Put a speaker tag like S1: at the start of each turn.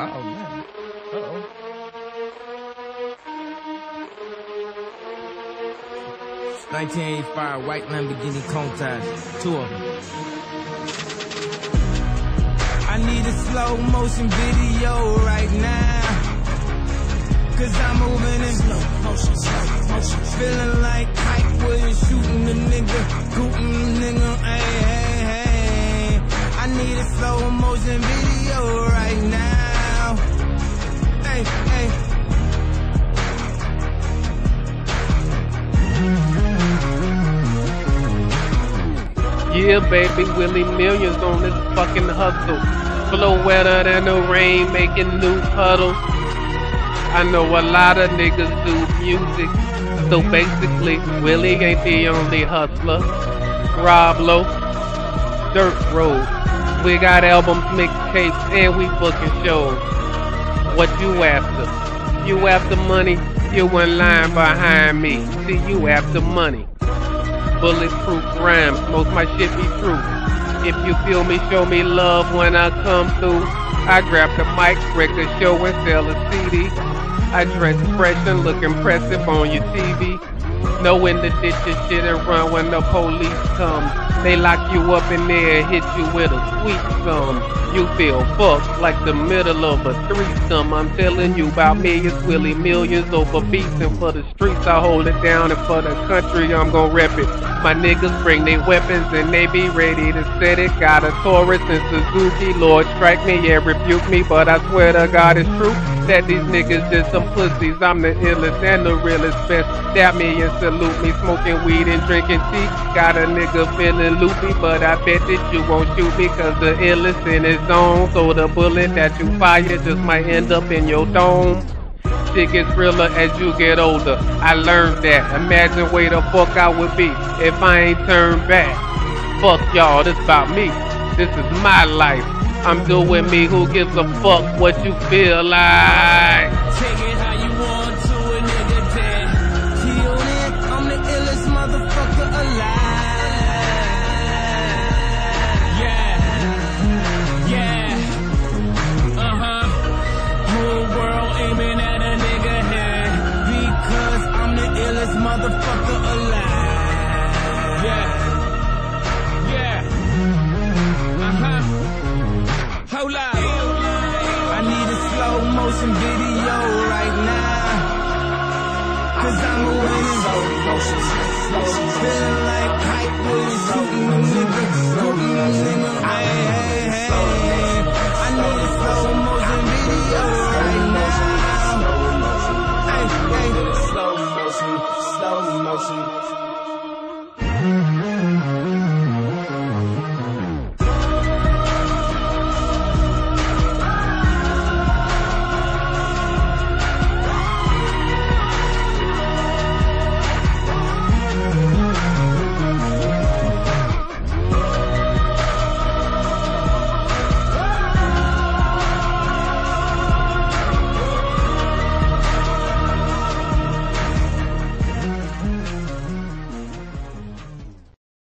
S1: Oh man. Uh-oh. 1985 white Lamborghini Countach, two of them. I need a slow motion video right now. Cause I'm moving in slow
S2: Yeah, baby, Willie millions on this fucking hustle. Flow wetter than the rain, making new puddles. I know a lot of niggas do music. So basically, Willie ain't the only hustler. Rob Lowe, Dirt Road. We got albums, mixtapes, and we booking shows. What you after? You after money? You in line behind me. See, you after money. Bulletproof rhymes, most my shit be true. If you feel me, show me love when I come through. I grab the mic, wreck a show and sell a CD. I dress fresh and look impressive on your TV. Know when to ditch your shit and run when the police come. They lock you up in there and hit you with a sweet sum. You feel fucked like the middle of a threesome. I'm telling you about millions, Willie millions over beats. And for the streets, I hold it down. And for the country, I'm gon' rep it. My niggas bring their weapons and they be ready to set it. Got a Taurus and Suzuki. Lord, strike me, yeah, rebuke me. But I swear to God, it's true that these niggas just some pussies. I'm the illest and the realest best. Dap me and salute me, smoking weed and drinking tea. Got a nigga feeling loopy, but I bet that you won't shoot me cause the illest in his zone. So the bullet that you fire just might end up in your dome. Shit gets realer as you get older. I learned that. Imagine where the fuck I would be if I ain't turned back. Fuck y'all, this about me. This is my life. I'm doing me. Who gives a fuck what you feel like?
S1: Motherfucker alive. Yeah, yeah, uh huh. Hold up. I need a slow motion video right now. Cause I'm moving in slow motion. Feeling like Morrissey.